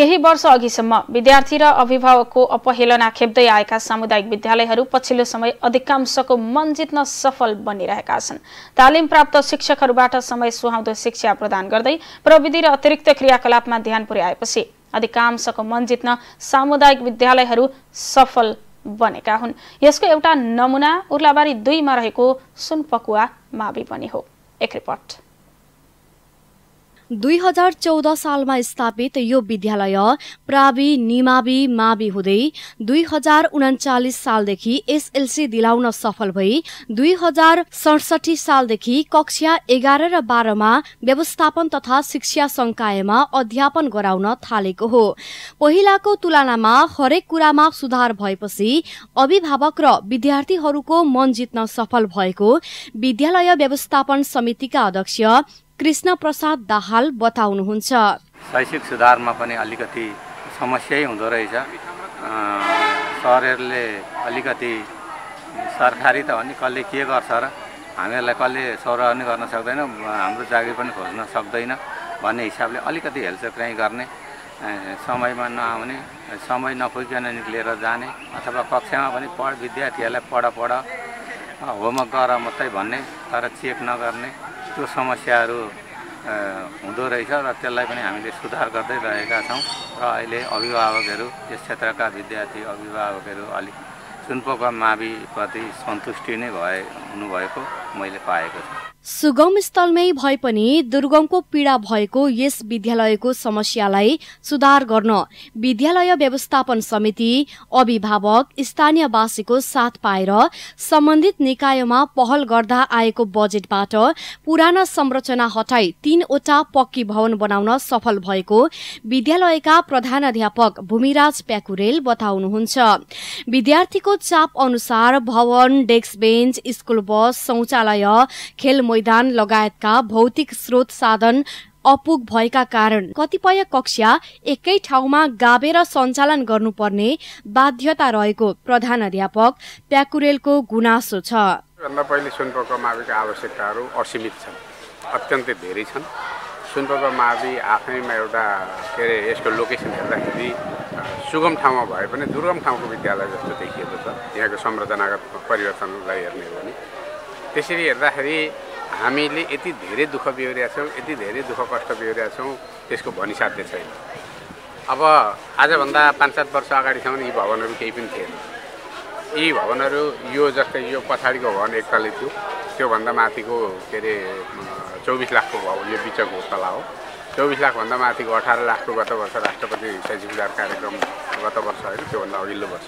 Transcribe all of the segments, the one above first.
केही वर्ष अघिसम्म विद्यार्थी र अभिभावकको अपहेलना खेप्दै आएका सामुदायिक विद्यालयहरू पछिल्लो समय अधिकांशको मन जित्न सफल बनिरहेका छन्। तालिम प्राप्त शिक्षकहरूबाट समय सुहाउँदो शिक्षा प्रदान गर्दै प्रविधि र अतिरिक्त क्रियाकलापमा ध्यान पुर्याएपछि अधिकांशको मन जित्न सामुदायिक विद्यालयहरू सफल बनेका हुन्। यसको एउटा नमुना उर्लाबारी दुईमा रहेको सुनपकुवा मावि पनि हो। एक रिपोर्ट। दुई हजार चौध सालमा स्थापित यो विद्यालय प्रावि निमावि मावि हुँदै दुई हजार उन्चालिस सालदेखि एसएलसी दिलाउन सफल भई दुई हजार सडसठी सालदेखि कक्षा एघार र बाह्रमा व्यवस्थापन तथा शिक्षा संकायमा अध्यापन गराउन थालेको हो। पहिलाको तुलनामा हरेक कुरामा सुधार भएपछि अभिभावक र विद्यार्थीहरूको मन जित्न सफल भएको विद्यालय व्यवस्थापन समितिका अध्यक्ष कृष्ण प्रसाद दाहाल बताउनुहुन्छ। शैक्षिक सुधारमा पनि अलिकति समस्यै हुँदो रहेछ। सरहरूले अलिकति सरकारी त हो नि कसले के गर्छ र हामीहरूलाई कसले सौराह पनि गर्न सक्दैन हाम्रो जागिर पनि खोज्न सक्दैन भन्ने हिसाबले अलिकति हेलचक्राइ गर्ने समयमा नआउने समय नपुगिकन निक्लिएर जाने अथवा कक्षामा पनि पढ विद्यार्थीहरूलाई पढ पढ होमवर्क गर मात्रै भन्ने तर चेक नगर्ने त्यो समस्याहरू हुँदो रहेछ र त्यसलाई पनि हामीले सुधार गर्दै रहेका छौँ र अहिले अभिभावकहरू यस क्षेत्रका विद्यार्थी अभिभावकहरू अलिक सुनपोका माविप्रति सन्तुष्टि नै भए हुनुभएको मैले पाएको छु। सुगम स्थलमै भए पनि दुर्गमको पीडा भएको यस विद्यालयको समस्यालाई सुधार गर्न विद्यालय व्यवस्थापन समिति अभिभावक स्थानीयवासीको साथ पाएर सम्बन्धित निकायमा पहल गर्दा आएको बजेटबाट पुराना संरचना हटाई तीनवटा पक्की भवन बनाउन सफल भएको विद्यालयका प्रधानाध्यापक भूमिराज प्याकुरेल बताउनुहुन्छ। विद्यार्थीको चाप अनुसार भवन डेस्क बेन्च स्कुल बस शौचालय खेल मैदान लगायतका भौतिक स्रोत साधन अपुग भएका कारण कतिपय कक्षा एकै ठाउँमा गाबेर सञ्चालन गर्नुपर्ने बाध्यता रहेको प्रधान अध्यापक प्याकुरेलको गुनासो छ। पहिले सुनपोको माविका आवश्यकताहरू असीमित छन् अत्यन्तै धेरै छन्। सुनपोको मावि आफैमा एउटा के अरे यसको लोकेसन हेर्दाखेरि सुगम ठाउँमा भए पनि दुर्गम ठाउँको विद्यालय जस्तो देखिएको छ। यहाँको संरचनागत परिवर्तनलाई हेर्ने हो भने। त्यसरी हेर्दाखेरि हामीले यति धेरै दुःख बिहोरेका छौँ यति धेरै दुःख कष्ट बिहोरेका छौँ त्यसको भनिसाध्य छैन। अब आजभन्दा पाँच सात वर्ष अगाडिसम्म यी भवनहरू केही पनि थिएन। यी भवनहरू यो जस्तै यो पछाडिको भवन एकतले थियो। त्योभन्दा माथिको के अरे चौबिस लाखको भवन यो बिचको तला हो। चौबिस लाखभन्दा माथिको अठार लाखको गत वर्ष राष्ट्रपति शैक्षिक कार्यक्रम गत वर्ष होइन त्योभन्दा अघिल्लो वर्ष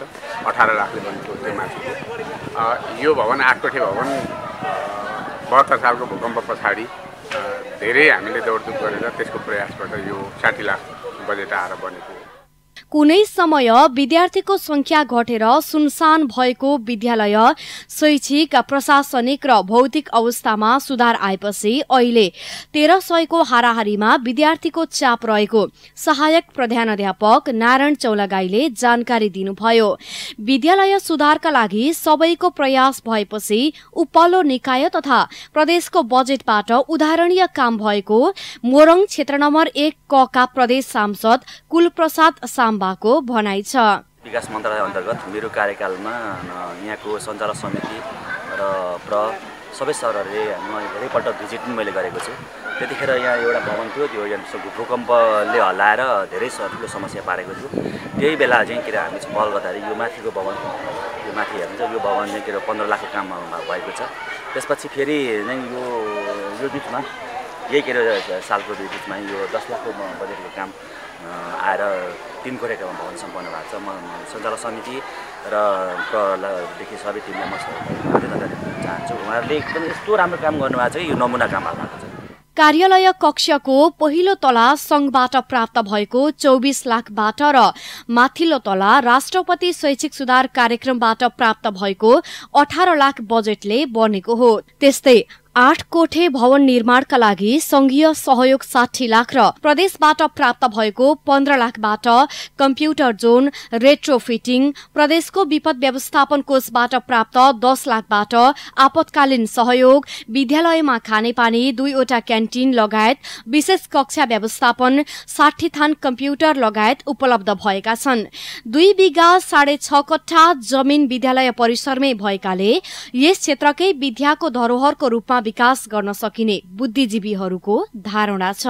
अठार लाखले बनेको त्यो माथिको। यो भवन आठकोठे भवन बहत्तर सालको भूकम्प पछाडि धेरै हामीले दौडधुप गरेर त्यसको प्रयासबाट यो साठी लाख बजेट आएर बनेको कुनै समय विद्यार्थीको संख्या घटेर सुनसान भएको विद्यालय शैक्षिक प्रशासनिक र भौतिक अवस्थामा सुधार आएपछि अहिले तेह्र सयको हाराहारीमा विद्यार्थीको चाप रहेको सहायक प्रधानाध्यापक नारायण चौलागाईले जानकारी दिनुभयो। विद्यालय सुधारका लागि सबैको प्रयास भएपछि उपल्लो निकाय तथा प्रदेशको बजेटबाट उदाहरणीय काम भएको मोरङ क्षेत्र नम्बर एक कका प्रदेश सांसद कुलप्रसाद साम्बाको भनाइ छ। विकास मन्त्रालय अन्तर्गत मेरो कार्यकालमा यहाँको सञ्चालक समिति र प्र सबै सरहरूले धेरैपल्ट भिजिट पनि मैले गरेको छु। त्यतिखेर यहाँ एउटा भवन थियो त्यो भूकम्पले हल्लाएर धेरै ठुलो समस्या पारेको थियो। त्यही बेला चाहिँ के अरे हामी पहल गर्दाखेरि यो माथिको भवन यो माथि हेर्नुहुन्छ यो भवन चाहिँ के अरे पन्ध्र लाखको काम भएको छ। त्यसपछि फेरि नै यो यो बिचमा यही के अरे सालको बिचमा यो दस लाखको बजेटको काम आएर तिन कोठेको भवन सम्पन्न भएको छ। म सञ्चालक समिति र प्रदेखि सबै टिमलाई म आवेदन चाहन्छु उहाँहरूले एकदम यस्तो राम्रो काम गर्नुभएको छ यो नमुना काम भएको छ। कार्यालय कक्षको पहिलो तला संघबाट प्राप्त भएको चौबिस लाखबाट र माथिल्लो तला राष्ट्रपति शैक्षिक सुधार कार्यक्रमबाट प्राप्त भएको अठार लाख बजेटले बनेको हो। त्यस्तै आठ कोठे भवन निर्माणका लागि संघीय सहयोग साठी लाख र प्रदेशबाट प्राप्त भएको पन्ध्र लाखबाट कम्प्युटर जोन रेट्रो फिटिङ प्रदेशको विपद व्यवस्थापन कोषबाट प्राप्त दस लाखबाट आपतकालीन सहयोग विद्यालयमा खानेपानी दुईवटा क्यान्टिन लगायत विशेष कक्षा व्यवस्थापन साठी थान कम्प्युटर लगायत उपलब्ध भएका छन्। दुई बिघा साढे छ कट्ठा जमिन विद्यालय परिसरमै भएकाले यस क्षेत्रकै विद्याको धरोहरको रूपमा विकास गर्न सकिने बुद्धिजीवीहरूको धारणा छ।